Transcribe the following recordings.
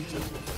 executed.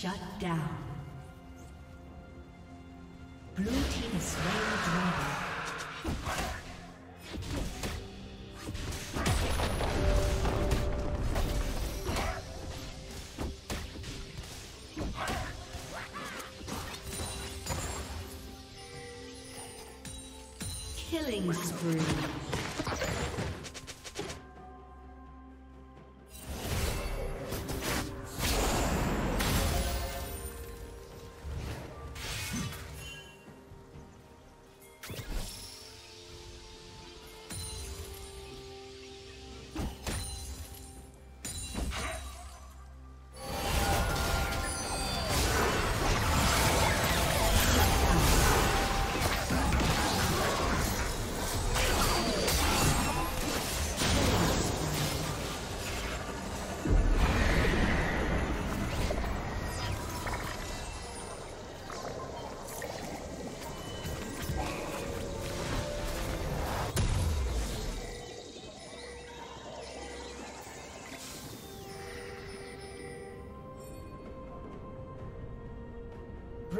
Shut down. Blue team is slain dragon. Killing spree.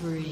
Three.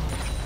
destroyed.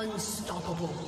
Unstoppable.